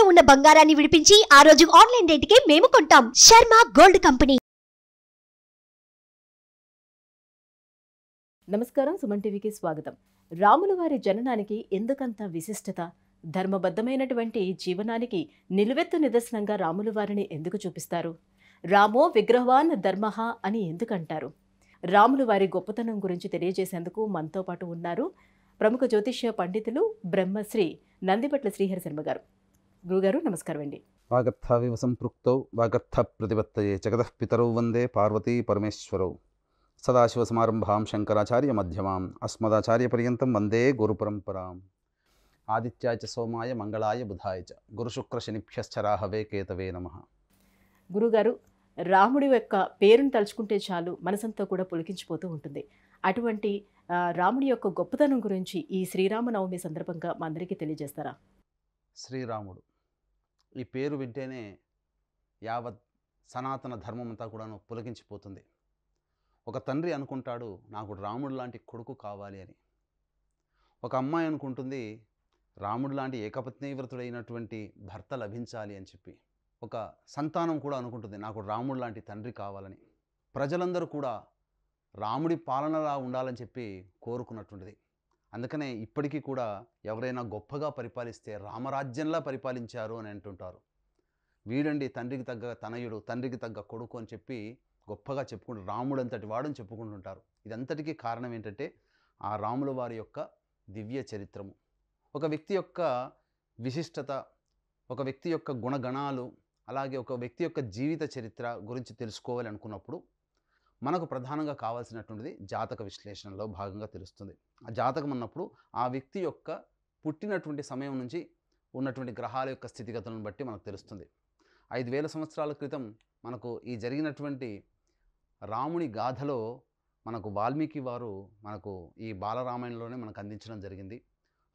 తాకట్టులో ఉన్న బంగారాన్ని విడిపించి ఆ రోజు ఆన్లైన్ రేటుకే మేము కొంటాం. Sharma gold company. నమస్కారం సుమన్ టీవీకి స్వాగతం. రాముల వారి జననానికి ఎందుకంత విశిష్టత? ధర్మబద్ధమైనటువంటి జీవనానికి నిలువెత్తు నిదర్శనంగా రాములు వారిని ఎందుకు చూపిస్తారు? రామో విగ్రహవాన్ ధర్మహ అని ఎందుకంటారు? రాములు వారి గొప్పతనం గురించి తెలియజేసేందుకు మనతో పాటు ఉన్నారు ప్రముఖ జ్యోతిష్య పండితులు బ్రహ్మశ్రీ నందిపట్ల శ్రీహరి శర్మ గారు. గురుగారు నమస్కారం అండి వాగర్థావివ సంపృక్తౌ వాగర్థ ప్రతిపత్తయే జగతః పితరౌ వందే పార్వతీ పరమేశ్వరౌ. సదాశివసమారంభాం శంకరాచార్య మధ్యమాం అస్మదాచార్యపర్యంతం వందే గురుపరంపరాం ఆదిత్యాయ చ సోమాయ మంగళాయ బుధాయ చ. గురుశుక్రశనిభ్యశ్చ రాహవే కేతవే నమ. గురుగారు రాముడి యొక్క పేరును తలుచుకుంటే చాలు మనసంతా కూడా పులికించిపోతూ ఉంటుంది. అటువంటి రాముడి యొక్క గొప్పతనం గురించి ఈ శ్రీరామనవమి సందర్భంగా మా అందరికీ తెలియజేస్తారా? శ్రీరాముడు. ఈ పేరు వింటేనే యావత్ సనాతన ధర్మం అంతా కూడాను పులకించిపోతుంది. ఒక తండ్రి అనుకుంటాడు నాకు రాముడు లాంటి కొడుకు కావాలి అని. ఒక అమ్మాయి అనుకుంటుంది రాముడు లాంటి ఏకపత్నీవ్రతుడైనటువంటి భర్త లభించాలి అని చెప్పి. ఒక సంతానం కూడా అనుకుంటుంది నాకు రాముడు లాంటి తండ్రి కావాలని. ప్రజలందరూ కూడా రాముడి పాలనలా ఉండాలని చెప్పి కోరుకున్నటువంటిది అందుకనే ఇప్పటికీ కూడా ఎవరైనా గొప్పగా పరిపాలిస్తే రామరాజ్యంలా పరిపాలించారు అని అంటుంటారు. వీడండి తండ్రికి తగ్గ తనయుడు తండ్రికి తగ్గ కొడుకు అని చెప్పి గొప్పగా చెప్పుకుంటారు రాముడు అంతటి వాడని చెప్పుకుంటుంటారు. ఇదంతటికీ కారణం ఏంటంటే ఆ రాముల వారి యొక్క దివ్య చరిత్రము. ఒక వ్యక్తి యొక్క విశిష్టత ఒక వ్యక్తి యొక్క గుణగణాలు అలాగే ఒక వ్యక్తి యొక్క జీవిత చరిత్ర గురించి తెలుసుకోవాలి అనుకున్నప్పుడు మనకు ప్రధానంగా కావాల్సినటువంటిది జాతక విశ్లేషణలో భాగంగా తెలుస్తుంది. ఆ జాతకం అన్నప్పుడు ఆ వ్యక్తి యొక్క పుట్టినటువంటి సమయం నుంచి ఉన్నటువంటి గ్రహాల యొక్క స్థితిగతులను బట్టి మనకు తెలుస్తుంది. ఐదు వేల సంవత్సరాల క్రితం మనకు ఈ జరిగినటువంటి రాముని గాథలో మనకు వాల్మీకి వారు మనకు ఈ బాలరామాయణంలోనే మనకు అందించడం జరిగింది.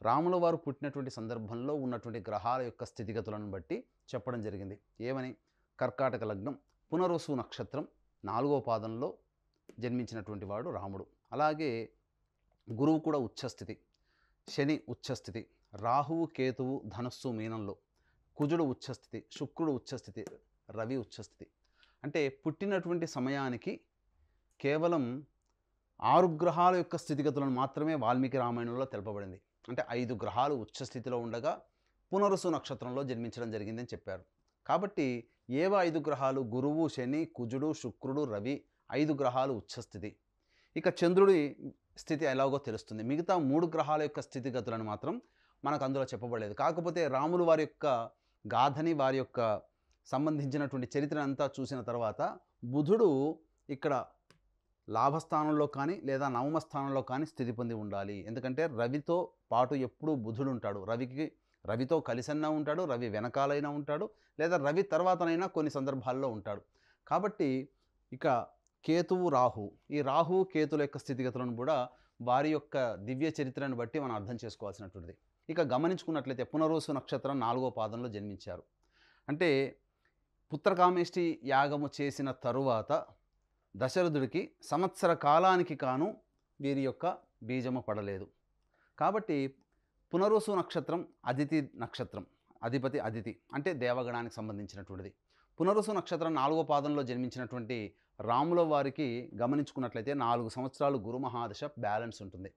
రాముల వారు పుట్టినటువంటి సందర్భంలో ఉన్నటువంటి గ్రహాల యొక్క స్థితిగతులను బట్టి చెప్పడం జరిగింది. ఏమని? కర్కాటక లగ్నం పునరుసు నక్షత్రం నాలుగో పాదంలో జన్మించినటువంటి వాడు రాముడు. అలాగే గురువు కూడా ఉచ్చస్థితి శని ఉచ్చస్థితి రాహువు కేతువు ధనస్సు మీనంలో కుజుడు ఉచ్చస్థితి శుక్రుడు ఉచ్చస్థితి రవి ఉచ్చస్థితి. అంటే పుట్టినటువంటి సమయానికి కేవలం ఆరు గ్రహాల యొక్క స్థితిగతులను మాత్రమే వాల్మీకి రామాయణంలో తెలపబడింది. అంటే ఐదు గ్రహాలు ఉచ్చస్థితిలో ఉండగా పునరుసు నక్షత్రంలో జన్మించడం జరిగిందని చెప్పారు. కాబట్టి ఏవ ఐదు గ్రహాలు గురువు శని కుజుడు శుక్రుడు రవి ఐదు గ్రహాలు ఉచ్చస్థితి ఇక చంద్రుడి స్థితి ఎలాగో తెలుస్తుంది. మిగతా మూడు గ్రహాల యొక్క స్థితిగతులను మాత్రం మనకు అందులో చెప్పబడలేదు. కాకపోతే రాములు వారి యొక్క గాథని వారి యొక్క సంబంధించినటువంటి చరిత్ర అంతా చూసిన తర్వాత బుధుడు ఇక్కడ లాభస్థానంలో కానీ లేదా నవమ స్థానంలో కానీ స్థితి పొంది ఉండాలి. ఎందుకంటే రవితో పాటు ఎప్పుడూ బుధుడు ఉంటాడు. రవికి రవితో కలిసన్నా ఉంటాడు రవి వెనకాలైనా ఉంటాడు లేదా రవి తర్వాతనైనా కొన్ని సందర్భాల్లో ఉంటాడు. కాబట్టి ఇక కేతువు రాహు ఈ రాహు కేతుల యొక్క స్థితిగతులను కూడా వారి యొక్క దివ్య చరిత్రను బట్టి మనం అర్థం చేసుకోవాల్సినటువంటిది. ఇక గమనించుకున్నట్లయితే పునరోసు నక్షత్రం నాలుగో పాదంలో జన్మించారు. అంటే పుత్రకామేష్టి యాగము చేసిన తరువాత దశరథుడికి సంవత్సర కాలానికి కాను వీరి యొక్క బీజము పడలేదు. కాబట్టి పునరుసు నక్షత్రం అదితి నక్షత్రం అధిపతి అదితి అంటే దేవగణానికి సంబంధించినటువంటిది. పునరుసు నక్షత్రం నాలుగో పాదంలో జన్మించినటువంటి రాముల వారికి గమనించుకున్నట్లయితే నాలుగు సంవత్సరాలు గురు మహాదశ బ్యాలెన్స్ ఉంటుంది.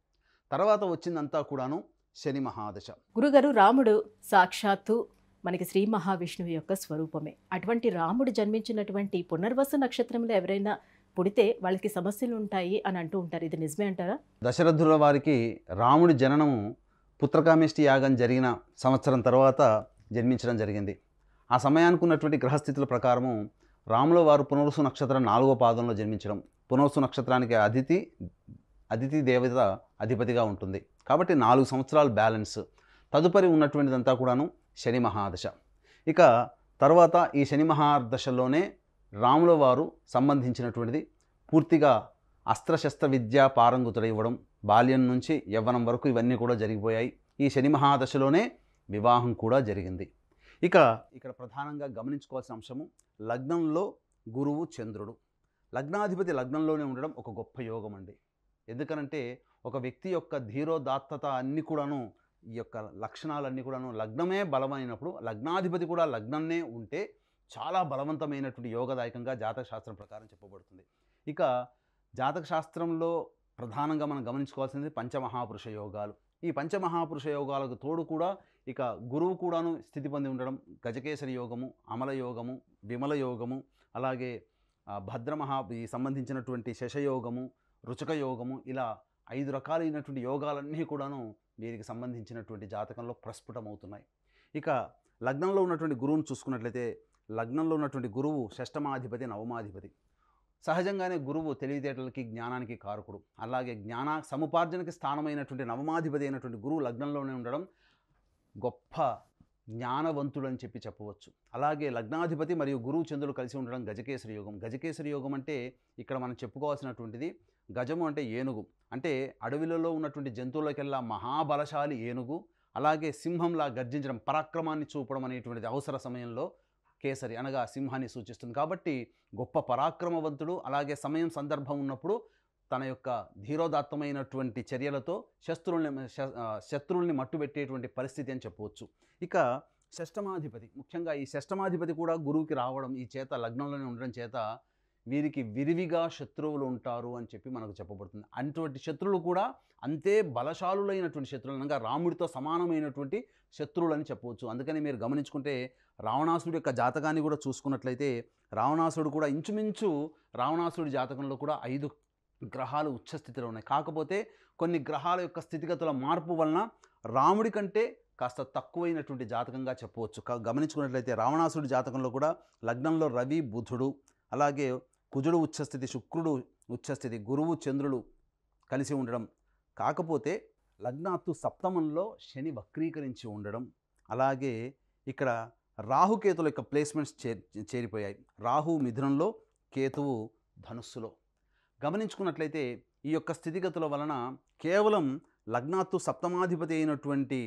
తర్వాత వచ్చిందంతా కూడాను శని మహాదశ. గురుగారు రాముడు సాక్షాత్తు మనకి శ్రీ మహావిష్ణువు యొక్క స్వరూపమే. అటువంటి రాముడు జన్మించినటువంటి పునర్వసు నక్షత్రంలో ఎవరైనా పుడితే వాళ్ళకి సమస్యలు ఉంటాయి అని అంటూ ఉంటారు. ఇది నిజమే అంటారా? దశరథుల వారికి రాముడి జననము పుత్రకామేష్టి యాగం జరిగిన సంవత్సరం తర్వాత జన్మించడం జరిగింది. ఆ సమయానికి ఉన్నటువంటి గ్రహస్థితుల ప్రకారము రాముల వారు పునరుసు నక్షత్రం నాలుగో పాదంలో జన్మించడం. పునరుసు నక్షత్రానికి అతిథి అతిథి దేవత అధిపతిగా ఉంటుంది. కాబట్టి నాలుగు సంవత్సరాలు బ్యాలెన్స్. తదుపరి ఉన్నటువంటిదంతా కూడాను శని మహాదశ. ఇక తర్వాత ఈ శని మహాదశలోనే రాముల వారు సంబంధించినటువంటిది పూర్తిగా అస్త్రశస్త్ర విద్య పారంగుతుడైవ్వడం బాల్యం నుంచి యవ్వనం వరకు ఇవన్నీ కూడా జరిగిపోయాయి. ఈ శని మహాదశలోనే వివాహం కూడా జరిగింది. ఇక ఇక్కడ ప్రధానంగా గమనించుకోవాల్సిన అంశము లగ్నంలో గురువు చంద్రుడు. లగ్నాధిపతి లగ్నంలోనే ఉండడం ఒక గొప్ప యోగం అండి. ఎందుకనంటే ఒక వ్యక్తి యొక్క ధీరోదాత్తత అన్నీ కూడాను ఈ యొక్క లక్షణాలన్నీ కూడాను లగ్నమే బలమైనప్పుడు లగ్నాధిపతి కూడా లగ్నంనే ఉంటే చాలా బలవంతమైనటువంటి యోగదాయకంగా జాతక శాస్త్రం ప్రకారం చెప్పబడుతుంది. ఇక జాతక శాస్త్రంలో ప్రధానంగా మనం గమనించుకోవాల్సింది పంచమహాపురుష యోగాలు ఈ పంచమహాపురుష యోగాలకు తోడు కూడా ఇక గురువు కూడాను స్థితి పొంది ఉండడం గజకేసరి యోగము అమల యోగము విమల యోగము అలాగే భద్రమహా ఈ సంబంధించినటువంటి శశయోగము రుచక యోగము ఇలా ఐదు రకాలైనటువంటి యోగాలన్నీ కూడాను వీరికి సంబంధించినటువంటి జాతకంలో ప్రస్ఫుటమవుతున్నాయి. ఇక లగ్నంలో ఉన్నటువంటి గురువును చూసుకున్నట్లయితే లగ్నంలో ఉన్నటువంటి గురువు షష్టమాధిపతి నవమాధిపతి. సహజంగానే గురువు తెలివితేటలకి జ్ఞానానికి కారకుడు. అలాగే జ్ఞాన సముపార్జనకి స్థానమైనటువంటి నవమాధిపతి అయినటువంటి గురువు లగ్నంలోనే ఉండడం గొప్ప జ్ఞానవంతుడు అని చెప్పి చెప్పవచ్చు. అలాగే లగ్నాధిపతి మరియు గురువు చంద్రులు కలిసి ఉండడం గజకేసరి యోగం. గజకేసరి యోగం అంటే ఇక్కడ మనం చెప్పుకోవాల్సినటువంటిది గజము అంటే ఏనుగు. అంటే అడవిలలో ఉన్నటువంటి జంతువులకెల్లా మహాబలశాలి ఏనుగు. అలాగే సింహంలా గర్జించడం పరాక్రమాన్ని చూపడం అనేటువంటిది అవసర సమయంలో కేసరి అనగా సింహాన్ని సూచిస్తుంది. కాబట్టి గొప్ప పరాక్రమవంతుడు అలాగే సమయం సందర్భం ఉన్నప్పుడు తన యొక్క ధీరోదాత్తమైనటువంటి చర్యలతో శత్రువుల్ని శత్రువుల్ని మట్టుబెట్టేటువంటి పరిస్థితి అని చెప్పవచ్చు. ఇక షష్టమాధిపతి ముఖ్యంగా ఈ షష్టమాధిపతి కూడా గురువుకి రావడం ఈ చేత లగ్నంలోనే ఉండడం చేత వీరికి విరివిగా శత్రువులు ఉంటారు అని చెప్పి మనకు చెప్పబడుతుంది. అటువంటి శత్రువులు కూడా అంతే బలశాలులైనటువంటి శత్రువులు అనగా రాముడితో సమానమైనటువంటి శత్రువులు అని చెప్పవచ్చు. అందుకని మీరు గమనించుకుంటే రావణాసుడి యొక్క జాతకాన్ని కూడా చూసుకున్నట్లయితే రావణాసుడు కూడా ఇంచుమించు రావణాసుడి జాతకంలో కూడా ఐదు గ్రహాలు ఉచ్చస్థితిలో ఉన్నాయి. కాకపోతే కొన్ని గ్రహాల యొక్క స్థితిగతుల మార్పు వలన రాముడి కంటే కాస్త తక్కువైనటువంటి జాతకంగా చెప్పవచ్చు. గమనించుకున్నట్లయితే రావణాసుడి జాతకంలో కూడా లగ్నంలో రవి బుధుడు అలాగే కుజుడు ఉచ్చస్థితి శుక్రుడు ఉచ్చస్థితి గురువు చంద్రుడు కలిసి ఉండడం. కాకపోతే లగ్నాత్తు సప్తమంలో శని వక్రీకరించి ఉండడం. అలాగే ఇక్కడ రాహుకేతుల యొక్క ప్లేస్మెంట్స్ చే చేరిపోయాయి. రాహు మిథునంలో కేతువు ధనుస్సులో. గమనించుకున్నట్లయితే ఈ యొక్క స్థితిగతుల వలన కేవలం లగ్నాత్తు సప్తమాధిపతి అయినటువంటి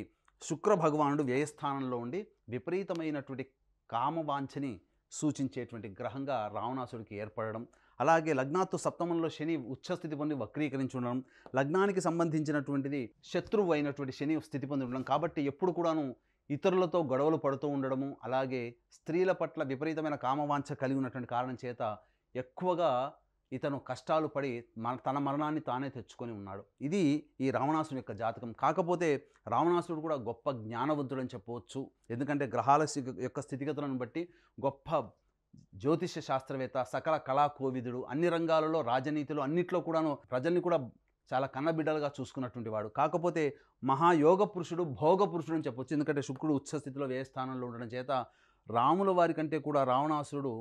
శుక్ర భగవానుడు వ్యయస్థానంలో ఉండి విపరీతమైనటువంటి కామవాంఛని సూచించేటువంటి గ్రహంగా రావణాసుడికి ఏర్పడడం అలాగే లగ్నాత్తు సప్తమంలో శని ఉచ్చస్థితి పొంది వక్రీకరించి ఉండడం లగ్నానికి సంబంధించినటువంటిది శత్రువు అయినటువంటి శని స్థితి పొంది ఉండడం. కాబట్టి ఎప్పుడు కూడాను ఇతరులతో గొడవలు పడుతూ ఉండడము అలాగే స్త్రీల పట్ల విపరీతమైన కామవాంఛ కలిగి ఉన్నటువంటి కారణం చేత ఎక్కువగా ఇతను కష్టాలు పడి మన తన మరణాన్ని తానే తెచ్చుకొని ఉన్నాడు. ఇది ఈ రావణాసుని యొక్క జాతకం. కాకపోతే రావణాసుడు కూడా గొప్ప జ్ఞానవంతుడని చెప్పవచ్చు. ఎందుకంటే గ్రహాల యొక్క స్థితిగతులను బట్టి గొప్ప జ్యోతిష్య శాస్త్రవేత్త సకల కళా కోవిదుడు అన్ని రంగాలలో రాజనీతిలో అన్నిట్లో కూడాను ప్రజల్ని కూడా చాలా కన్నబిడ్డలుగా చూసుకున్నటువంటి వాడు. కాకపోతే మహాయోగ పురుషుడు భోగ పురుషుడు అని చెప్పొచ్చు. ఎందుకంటే శుక్రుడు ఉచ్చస్థితిలో వ్యయ స్థానంలో ఉండడం చేత రాముల వారి కంటే కూడా రావణాసురుడు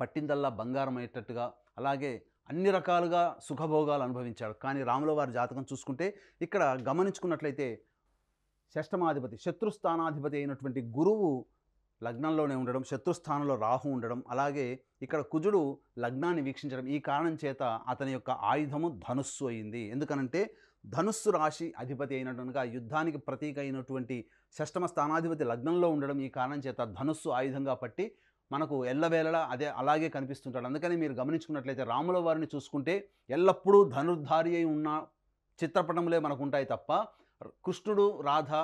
పట్టిందల్లా బంగారం అయ్యేటట్టుగా అలాగే అన్ని రకాలుగా సుఖభోగాలు అనుభవించాడు. కానీ రాముల వారి జాతకం చూసుకుంటే ఇక్కడ గమనించుకున్నట్లయితే షష్టమాధిపతి శత్రుస్థానాధిపతి అయినటువంటి గురువు లగ్నంలోనే ఉండడం శత్రుస్థానంలో రాహు ఉండడం అలాగే ఇక్కడ కుజుడు లగ్నాన్ని వీక్షించడం ఈ కారణం చేత అతని యొక్క ఆయుధము ధనుస్సు అయింది. ఎందుకనంటే ధనుస్సు రాశి అధిపతి అయినట్టుగా యుద్ధానికి ప్రతీక అయినటువంటి షష్టమ స్థానాధిపతి లగ్నంలో ఉండడం ఈ కారణం చేత ధనుస్సు ఆయుధంగా పట్టి మనకు ఎల్లవేళలా అదే అలాగే కనిపిస్తుంటాడు. అందుకని మీరు గమనించుకున్నట్లయితే రాముల వారిని చూసుకుంటే ఎల్లప్పుడూ ధనుర్ధారి అయి ఉన్న చిత్రపటములే మనకు ఉంటాయి తప్ప కృష్ణుడు రాధ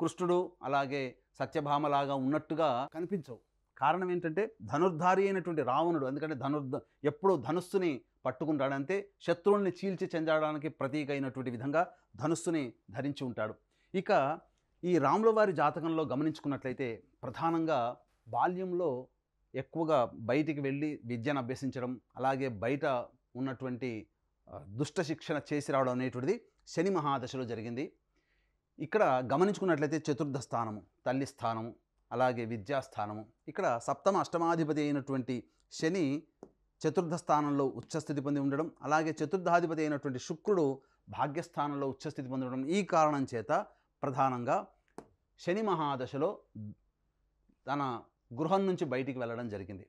కృష్ణుడు అలాగే సత్యభామలాగా ఉన్నట్టుగా కనిపించవు. కారణం ఏంటంటే ధనుర్ధారి అయినటువంటి రావణుడు ఎందుకంటే ధనుర్ధ ఎప్పుడూ ధనుస్సుని పట్టుకుంటాడంతే శత్రువుల్ని చీల్చి చెందడానికి ప్రతీక అయినటువంటి విధంగా ధనుస్సుని ధరించి ఉంటాడు. ఇక ఈ రాముల వారి జాతకంలో గమనించుకున్నట్లయితే ప్రధానంగా బాల్యంలో ఎక్కువగా బయటికి వెళ్ళి విద్యను అభ్యసించడం అలాగే బయట ఉన్నటువంటి దుష్ట శిక్షణ చేసి రావడం అనేటువంటిది శని మహాదశలో జరిగింది. ఇక్కడ గమనించుకున్నట్లయితే చతుర్థ స్థానము తల్లి స్థానము అలాగే విద్యాస్థానము ఇక్కడ సప్తమ అష్టమాధిపతి అయినటువంటి శని చతుర్థ స్థానంలో ఉచ్చస్థితి పొంది ఉండడం అలాగే చతుర్థాధిపతి అయినటువంటి శుక్రుడు భాగ్యస్థానంలో ఉచ్చస్థితి పొంది ఉండడం ఈ కారణం చేత ప్రధానంగా శని మహాదశలో తన గృహం నుంచి బయటికి వెళ్ళడం జరిగింది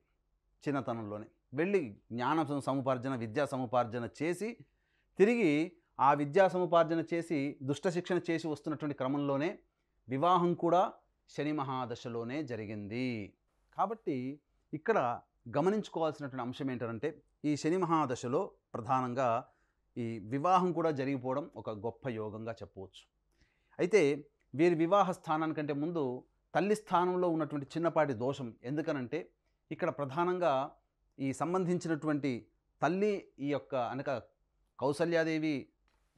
చిన్నతనంలోనే. వెళ్ళి జ్ఞాన సముపార్జన విద్యా సముపార్జన చేసి తిరిగి ఆ విద్యా సముపార్జన చేసి దుష్ట శిక్షణ చేసి వస్తున్నటువంటి క్రమంలోనే వివాహం కూడా శని మహాదశలోనే జరిగింది. కాబట్టి ఇక్కడ గమనించుకోవాల్సినటువంటి అంశం ఏంటంటే ఈ శని మహాదశలో ప్రధానంగా ఈ వివాహం కూడా జరిగిపోవడం ఒక గొప్ప యోగంగా చెప్పవచ్చు. అయితే వీరి వివాహ స్థానానికంటే ముందు తల్లి స్థానంలో ఉన్నటువంటి చిన్నపాటి దోషం ఎందుకనంటే ఇక్కడ ప్రధానంగా ఈ సంబంధించినటువంటి తల్లి ఈ యొక్క అనక కౌసల్యాదేవి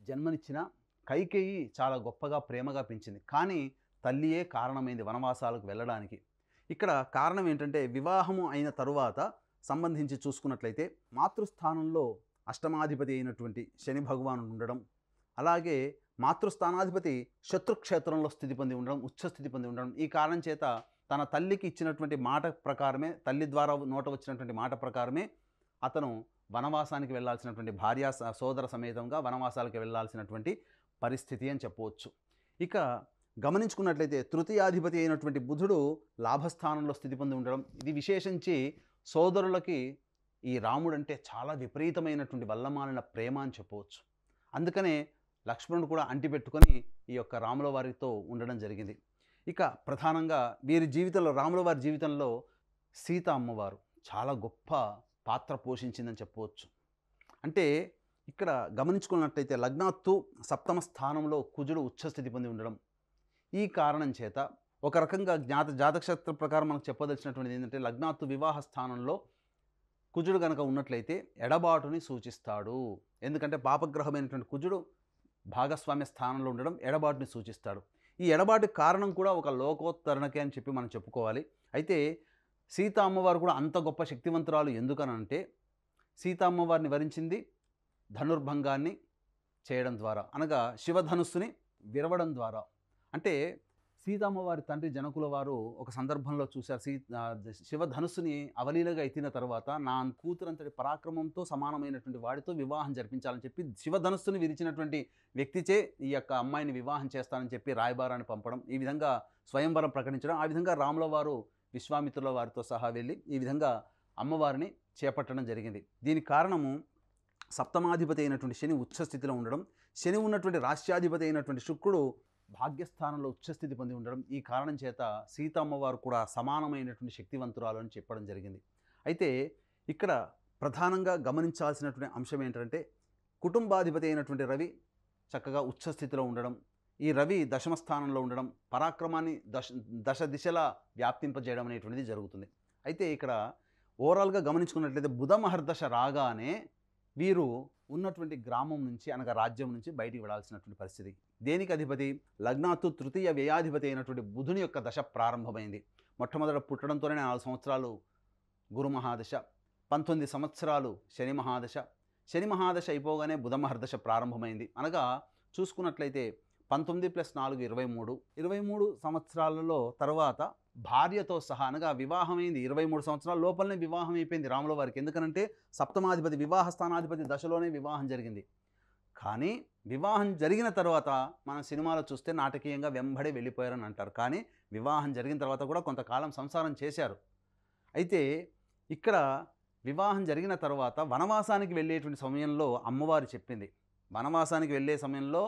జన్మనిచ్చిన కైకేయి చాలా గొప్పగా ప్రేమగా పెంచింది. కానీ తల్లియే కారణమైంది వనవాసాలకు వెళ్ళడానికి. ఇక్కడ కారణం ఏంటంటే వివాహము అయిన తరువాత సంబంధించి చూసుకున్నట్లయితే మాతృస్థానంలో అష్టమాధిపతి అయినటువంటి శని భగవానుడు ఉండడం అలాగే మాతృస్థానాధిపతి శత్రుక్షేత్రంలో స్థితి పొంది ఉండడం ఉచ్చ స్థితి పొంది ఉండడం ఈ కారణం చేత తన తల్లికి ఇచ్చినటువంటి మాట ప్రకారమే తల్లి ద్వారా నోట వచ్చినటువంటి మాట ప్రకారమే అతను వనవాసానికి వెళ్ళాల్సినటువంటి భార్య స- సోదర సమేతంగా వనవాసాలకు వెళ్ళాల్సినటువంటి పరిస్థితి అని చెప్పవచ్చు. ఇక గమనించుకున్నట్లయితే తృతీయాధిపతి అయినటువంటి బుధుడు లాభస్థానంలో స్థితి పొంది ఉండడం ఇది విశేషించి సోదరులకి ఈ రాముడు అంటే చాలా విపరీతమైనటువంటి వల్లమాలిన ప్రేమ అని చెప్పవచ్చు. అందుకనే లక్ష్మణుడు కూడా అంటిపెట్టుకొని ఈ యొక్క రాముల వారితో ఉండడం జరిగింది. ఇక ప్రధానంగా వీరి జీవితంలో రాముల వారి జీవితంలో సీత అమ్మవారు చాలా గొప్ప పాత్ర పోషించిందని చెప్పవచ్చు. అంటే ఇక్కడ గమనించుకున్నట్లయితే లగ్నాత్తు సప్తమ స్థానంలో కుజుడు ఉచ్చస్థితి పొంది ఉండడం. ఈ కారణం చేత ఒక రకంగా జ్ఞాత జాతకశాస్త్ర ప్రకారం మనకు చెప్పదలిచినటువంటిది ఏంటంటే లగ్నాత్తు వివాహ స్థానంలో కుజుడు కనుక ఉన్నట్లయితే ఎడబాటుని సూచిస్తాడు. ఎందుకంటే పాపగ్రహమైనటువంటి కుజుడు భాగస్వామ్య స్థానంలో ఉండడం ఎడబాటుని సూచిస్తాడు. ఈ ఎడబాటు కారణం కూడా ఒక లోకోత్తరణకే అని చెప్పి మనం చెప్పుకోవాలి. అయితే సీత అమ్మవారు కూడా అంత గొప్ప శక్తివంతురాలు ఎందుకనంటే సీత అమ్మవారిని వరించింది ధనుర్భంగాన్ని చేయడం ద్వారా అనగా శివధనుస్సుని విరవడం ద్వారా. అంటే సీతమ్మవారి తండ్రి జనకుల వారు ఒక సందర్భంలో చూశారు సీ శివధనుస్సుని అవలీలగా ఎత్తిన తర్వాత నా కూతురంతటి పరాక్రమంతో సమానమైనటువంటి వాడితో వివాహం జరిపించాలని చెప్పి శివధనుస్సుని విరిచినటువంటి వ్యక్తిచే ఈ యొక్క అమ్మాయిని వివాహం చేస్తానని చెప్పి రాయబారాన్ని పంపడం ఈ విధంగా స్వయంవరం ప్రకటించడం ఆ విధంగా రాముల వారు విశ్వామిత్రుల వారితో సహా వెళ్ళి ఈ విధంగా అమ్మవారిని చేపట్టడం జరిగింది. దీని కారణము సప్తమాధిపతి అయినటువంటి శని ఉచ్చస్థితిలో ఉండడం శని ఉన్నటువంటి రాష్ట్రాధిపతి అయినటువంటి శుక్రుడు భాగ్యస్థానంలో ఉచ్చస్థితి పొంది ఉండడం ఈ కారణం చేత సీతమ్మవారు కూడా సమానమైనటువంటి శక్తివంతురాలు అని చెప్పడం జరిగింది. అయితే ఇక్కడ ప్రధానంగా గమనించాల్సినటువంటి అంశం ఏంటంటే కుటుంబాధిపతి అయినటువంటి రవి చక్కగా ఉచ్చస్థితిలో ఉండడం ఈ రవి దశమ స్థానంలో ఉండడం పరాక్రమాన్ని దశ దశ దిశలా వ్యాప్తింపజేయడం అనేటువంటిది జరుగుతుంది. అయితే ఇక్కడ ఓవరాల్గా గమనించుకున్నట్లయితే బుధ మహర్దశ రాగానే వీరు ఉన్నటువంటి గ్రామం నుంచి అనగా రాజ్యం నుంచి బయటికి వెళ్ళాల్సినటువంటి పరిస్థితి. దేనికి అధిపతి? లగ్నాత్తు తృతీయ వ్యయాధిపతి అయినటువంటి బుధుని యొక్క దశ ప్రారంభమైంది. మొట్టమొదట పుట్టడంతోనే నాలుగు సంవత్సరాలు గురు మహాదశ పంతొమ్మిది సంవత్సరాలు శని మహాదశ. శని మహాదశ అయిపోగానే బుధ మహర్దశ ప్రారంభమైంది. అనగా చూసుకున్నట్లయితే పంతొమ్మిది ప్లస్ నాలుగు ఇరవై మూడు. ఇరవై మూడు సంవత్సరాలలో తర్వాత భార్యతో సహా అనగా వివాహమైంది. ఇరవై మూడు సంవత్సరాల లోపలనే వివాహం అయిపోయింది రాముల వారికి ఎందుకనంటే సప్తమాధిపతి వివాహ స్థానాధిపతి దశలోనే వివాహం జరిగింది. కానీ వివాహం జరిగిన తర్వాత మన సినిమాలో చూస్తే నాటకీయంగా వెంబడి వెళ్ళిపోయారని అంటారు. కానీ వివాహం జరిగిన తర్వాత కూడా కొంతకాలం సంసారం చేశారు. అయితే ఇక్కడ వివాహం జరిగిన తర్వాత వనవాసానికి వెళ్ళేటువంటి సమయంలో అమ్మవారు చెప్పింది. వనవాసానికి వెళ్ళే సమయంలో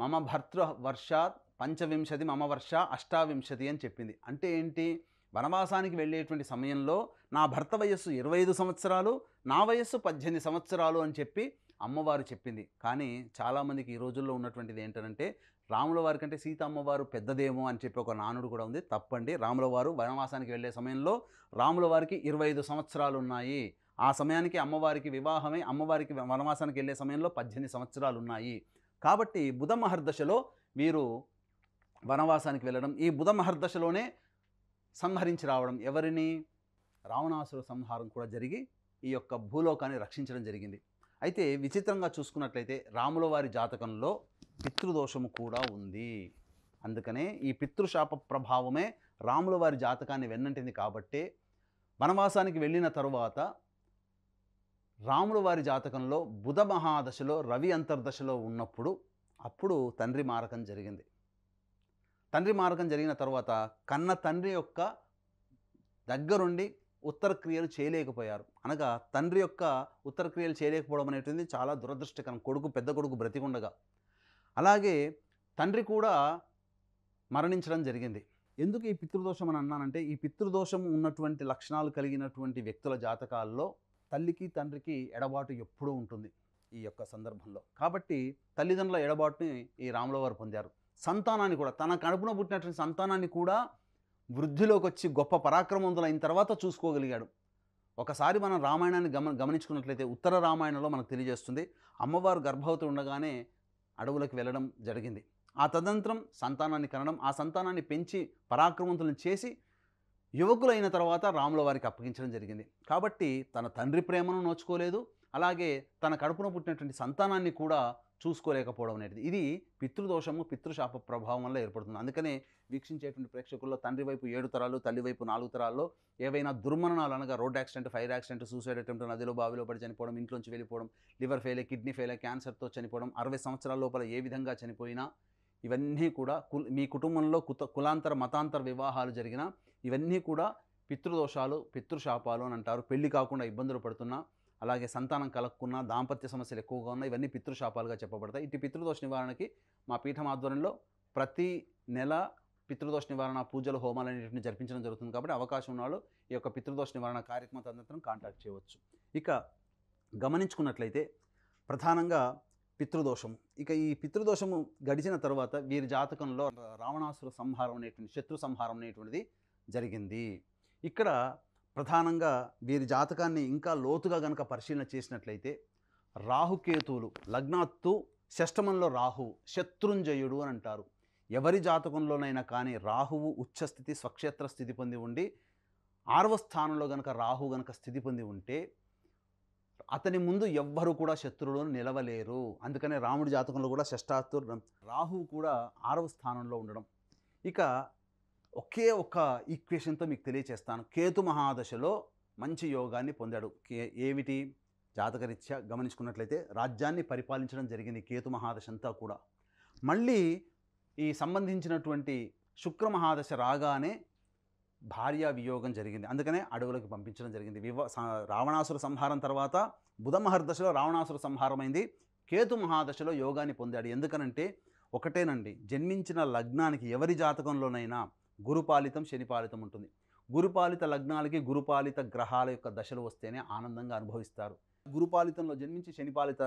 మమ భర్తృ వర్షాత్ పంచవింశతి మమ వర్ష అష్టావింశతి అని చెప్పింది. అంటే ఏంటి? వనవాసానికి వెళ్ళేటువంటి సమయంలో నా భర్త వయస్సు ఇరవై ఐదు సంవత్సరాలు నా వయస్సు పద్దెనిమిది సంవత్సరాలు అని చెప్పి అమ్మవారు చెప్పింది. కానీ చాలామందికి ఈ రోజుల్లో ఉన్నటువంటిది ఏంటంటే రాముల వారి కంటే సీత అమ్మవారు పెద్దదేమో అని చెప్పి ఒక నానుడు కూడా ఉంది. తప్పండి. రాముల వారు వనవాసానికి వెళ్ళే సమయంలో రాముల వారికి ఇరవై ఐదు సంవత్సరాలు ఉన్నాయి. ఆ సమయానికి అమ్మవారికి వివాహమై అమ్మవారికి వనవాసానికి వెళ్ళే సమయంలో పద్దెనిమిది సంవత్సరాలు ఉన్నాయి. కాబట్టి బుధ మహర్దశలో వీరు వనవాసానికి వెళ్ళడం ఈ బుధ మహర్దశలోనే సంహరించి రావడం ఎవరిని? రావణాసుర సంహారం కూడా జరిగి ఈ యొక్క భూలోకాన్ని రక్షించడం జరిగింది. అయితే విచిత్రంగా చూసుకున్నట్లయితే రాముల వారి జాతకంలో పితృదోషము కూడా ఉంది. అందుకనే ఈ పితృశాప ప్రభావమే రాముల వారి జాతకాన్ని వెన్నంటింది కాబట్టే వనవాసానికి వెళ్ళిన తరువాత రాముల వారి జాతకంలో బుధ మహాదశలో రవి అంతర్దశలో ఉన్నప్పుడు అప్పుడు తండ్రి మారకం జరిగింది. తండ్రి మారకం జరిగిన తర్వాత కన్న తండ్రి యొక్క దగ్గరుండి ఉత్తర క్రియలు చేయలేకపోయారు. అనగా తండ్రి యొక్క ఉత్తర క్రియలు చేయలేకపోవడం అనేటువంటిది చాలా దురదృష్టకరం. కొడుకు పెద్ద కొడుకు బ్రతికుండగా. అలాగే తండ్రి కూడా మరణించడం జరిగింది. ఎందుకు ఈ పితృదోషం అని అన్నానంటే ఈ పితృదోషం ఉన్నటువంటి లక్షణాలు కలిగినటువంటి వ్యక్తుల జాతకాల్లో తల్లికి తండ్రికి ఎడబాటు ఎప్పుడూ ఉంటుంది ఈ యొక్క సందర్భంలో. కాబట్టి తల్లిదండ్రుల ఎడబాటుని ఈ రాములవారు పొందారు. సంతానాన్ని కూడా తన కడుపున పుట్టినటువంటి సంతానాన్ని కూడా వృద్ధిలోకి వచ్చి గొప్ప పరాక్రమవంతులు అయిన తర్వాత చూసుకోగలిగాడు. ఒకసారి మనం రామాయణాన్ని గమ గమనించుకున్నట్లయితే ఉత్తర రామాయణంలో మనకు తెలియజేస్తుంది అమ్మవారు గర్భవతి ఉండగానే అడవులకు వెళ్ళడం జరిగింది. ఆ తదంతరం సంతానాన్ని కనడం ఆ సంతానాన్ని పెంచి పరాక్రమవంతులను చేసి యువకులైన తర్వాత రాముల వారికి అప్పగించడం జరిగింది. కాబట్టి తన తండ్రి ప్రేమను నోచుకోలేదు అలాగే తన కడుపున పుట్టినటువంటి సంతానాన్ని కూడా చూసుకోలేకపోవడం అనేది. ఇది పితృదోషము పితృశాప ప్రభావం వల్ల ఏర్పడుతుంది. అందుకనే వీక్షించేటువంటి ప్రేక్షకుల్లో తండ్రి వైపు ఏడు తరాలు తల్లి వైపు నాలుగు తరాల్లో ఏవైనా దుర్మరణాలు అనగా road accident fire accident suicide attempt నదిలో బావిలో పడి చనిపోవడం ఇంట్లోంచి వెళ్ళిపోవడం లివర్ ఫెయిల్ కిడ్నీ ఫెయిల్ క్యాన్సర్తో చనిపోవడం అరవై సంవత్సరాల లోపల ఏ విధంగా చనిపోయినా ఇవన్నీ కూడా కుల్ మీ కుటుంబంలో కుత కులాంతర మతాంతర వివాహాలు జరిగినా ఇవన్నీ కూడా పితృదోషాలు పితృశాపాలు అని అంటారు. పెళ్ళి కాకుండా ఇబ్బందులు పడుతున్నా అలాగే సంతానం కలక్కున్న దాంపత్య సమస్యలు ఎక్కువగా ఉన్నాయి ఇవన్నీ పితృశాపాలుగా చెప్పబడతాయి. ఇటు పితృదోష నివారణకి మా పీఠం ఆధ్వర్యంలో ప్రతి నెల పితృదోష నివారణ పూజలు హోమాలు అనేటివి జరిపించడం జరుగుతుంది కాబట్టి అవకాశం ఉన్నవాళ్ళు ఈ యొక్క పితృదోష నివారణ కార్యక్రమం తదనంతరం కాంటాక్ట్ చేయవచ్చు. ఇక గమనించుకున్నట్లయితే ప్రధానంగా పితృదోషము ఇక ఈ పితృదోషము గడిచిన తర్వాత వీరి జాతకంలో రావణాసుర సంహారం అనేటువంటి శత్రు సంహారం అనేటువంటిది జరిగింది. ఇక్కడ ప్రధానంగా వీరి జాతకాన్ని ఇంకా లోతుగా గనక పరిశీలన చేసినట్లయితే రాహుకేతువులు లగ్నాత్తు షష్టమంలో రాహు శత్రుంజయుడు అని అంటారు. ఎవరి జాతకంలోనైనా కానీ రాహువు ఉచ్చస్థితి స్వక్షేత్ర స్థితి పొంది ఉండి ఆరవ స్థానంలో గనక రాహు గనక స్థితి పొంది ఉంటే అతని ముందు ఎవ్వరు కూడా శత్రువులు నిలవలేరు. అందుకనే రాముడి జాతకంలో కూడా షష్టాత్తు రాహువు కూడా ఆరవ స్థానంలో ఉండడం. ఇక ఒకే ఒక ఈక్వేషన్తో మీకు తెలియచేస్తాను. కేతు మహాదశలో మంచి యోగాన్ని పొందాడు. కే ఏమిటి? జాతకరీత్యా గమనించుకున్నట్లయితే రాజ్యాన్ని పరిపాలించడం జరిగింది కేతు మహాదశ అంతా కూడా. మళ్ళీ ఈ సంబంధించినటువంటి శుక్ర మహాదశ రాగానే భార్యా వియోగం జరిగింది. అందుకనే అడవులకు పంపించడం జరిగింది. వివ రావణాసుర సంహారం తర్వాత బుధ మహర్దశలో రావణాసుర సంహారమైంది. కేతు మహాదశలో యోగాన్ని పొందాడు. ఎందుకనంటే ఒకటేనండి జన్మించిన లగ్నానికి ఎవరి జాతకంలోనైనా గురుపాలితం శనిపాలితం ఉంటుంది. గురుపాలిత లగ్నాలకి గురుపాలిత గ్రహాల యొక్క దశలు వస్తేనే ఆనందంగా అనుభవిస్తారు. గురుపాలితంలో జన్మించి శనిపాలిత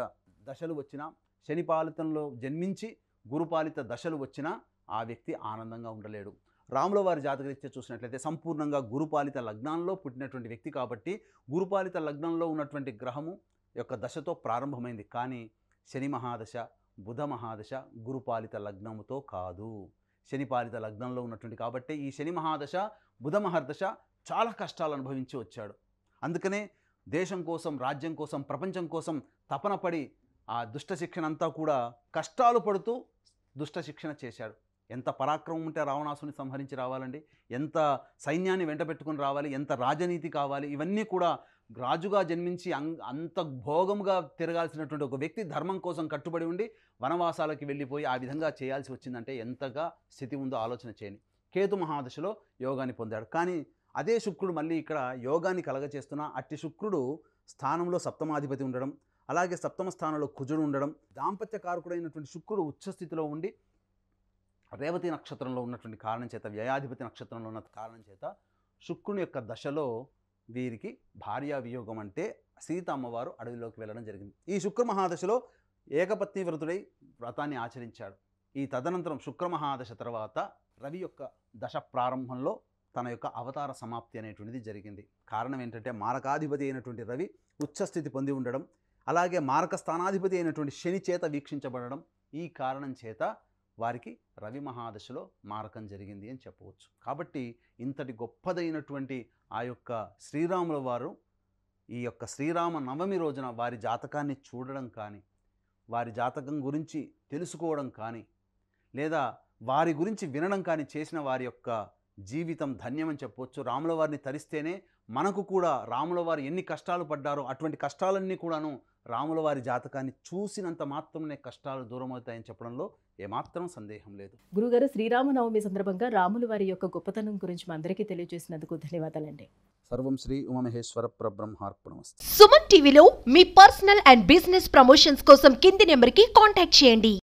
దశలు వచ్చినా శనిపాలితంలో జన్మించి గురుపాలిత దశలు వచ్చినా ఆ వ్యక్తి ఆనందంగా ఉండలేడు. రాముల వారి జాతకరీత్యా చూసినట్లయితే సంపూర్ణంగా గురుపాలిత లగ్నంలో పుట్టినటువంటి వ్యక్తి కాబట్టి గురుపాలిత లగ్నంలో ఉన్నటువంటి గ్రహము యొక్క దశతో ప్రారంభమైంది. కానీ శని మహాదశ బుధ మహాదశ గురుపాలిత లగ్నముతో కాదు. శనిపాలిత లగ్నంలో ఉన్నటువంటి కాబట్టి ఈ శని మహాదశ బుధ మహర్దశ చాలా కష్టాలు అనుభవించి వచ్చాడు. అందుకనే దేశం కోసం రాజ్యం కోసం ప్రపంచం కోసం తపన పడి ఆ దుష్ట శిక్షణ అంతా కూడా కష్టాలు పడుతూ దుష్ట శిక్షణ చేశాడు. ఎంత పరాక్రమం ఉంటే రావణాసుని సంహరించి రావాలండి. ఎంత సైన్యాన్ని వెంట పెట్టుకుని రావాలి. ఎంత రాజనీతి కావాలి. ఇవన్నీ కూడా రాజుగా జన్మించి అం అంత భోగముగా తిరగాల్సినటువంటి ఒక వ్యక్తి ధర్మం కోసం కట్టుబడి ఉండి వనవాసాలకి వెళ్ళిపోయి ఆ విధంగా చేయాల్సి వచ్చిందంటే ఎంతగా స్థితి ఉందో ఆలోచన చేయని. కేతు మహాదశలో యోగాన్ని పొందాడు. కానీ అదే శుక్రుడు మళ్ళీ ఇక్కడ యోగాన్ని కలగచేస్తున్న అట్టి శుక్రుడు స్థానంలో సప్తమాధిపతి ఉండడం అలాగే సప్తమ స్థానంలో కుజుడు ఉండడం దాంపత్య కారకుడైనటువంటి శుక్రుడు ఉచ్చస్థితిలో ఉండి రేవతి నక్షత్రంలో ఉన్నటువంటి కారణం చేత వ్యయాధిపతి నక్షత్రంలో ఉన్న కారణం చేత శుక్రుని యొక్క దశలో వీరికి భార్యా వియోగం అంటే సీత అమ్మవారు అడవిలోకి వెళ్ళడం జరిగింది. ఈ శుక్ర మహాదశలో ఏకపత్ని వ్రతుడై వ్రతాన్ని ఆచరించాడు. ఈ తదనంతరం శుక్ర మహాదశ తర్వాత రవి యొక్క దశ ప్రారంభంలో తన యొక్క అవతార సమాప్తి అనేటువంటిది జరిగింది. కారణం ఏంటంటే మారకాధిపతి అయినటువంటి రవి ఉచ్చస్థితి పొంది ఉండడం అలాగే మారక స్థానాధిపతి అయినటువంటి శని చేత వీక్షించబడడం ఈ కారణం చేత వారికి రవి మహాదశలో మారకం జరిగింది అని చెప్పవచ్చు. కాబట్టి ఇంతటి గొప్పదైనటువంటి ఆ యొక్క శ్రీరాముల వారు ఈ యొక్క శ్రీరామ నవమి రోజున వారి జాతకాన్ని చూడడం కానీ వారి జాతకం గురించి తెలుసుకోవడం కానీ లేదా వారి గురించి వినడం కానీ చేసిన వారి యొక్క జీవితం ధన్యమని చెప్పవచ్చు రాముల వారిని తరిస్తేనే మనకు కూడా రాముల వారు ఎన్ని కష్టాలు పడ్డారో అటువంటి కష్టాలన్నీ కూడాను రాముల వారి జాతకాన్ని చూసినంత మాత్రమే కష్టాలు దూరం అవుతాయని చెప్పడంలో ఏమాత్రం సందేహం లేదు. గురుగారు శ్రీరామనవమి సందర్భంగా రాములు వారి యొక్క గొప్పతనం గురించి మా అందరికీ తెలియజేసినందుకు ధన్యవాదాలండి. సర్వం శ్రీ ఉమమహేశ్వర పరబ్రహ్మార్పణమస్తు. సుమన్ టీవీలో మీ పర్సనల్ అండ్ బిజినెస్ ప్రమోషన్స్ కోసం కింది నెంబర్కి కాంటాక్ట్ చేయండి.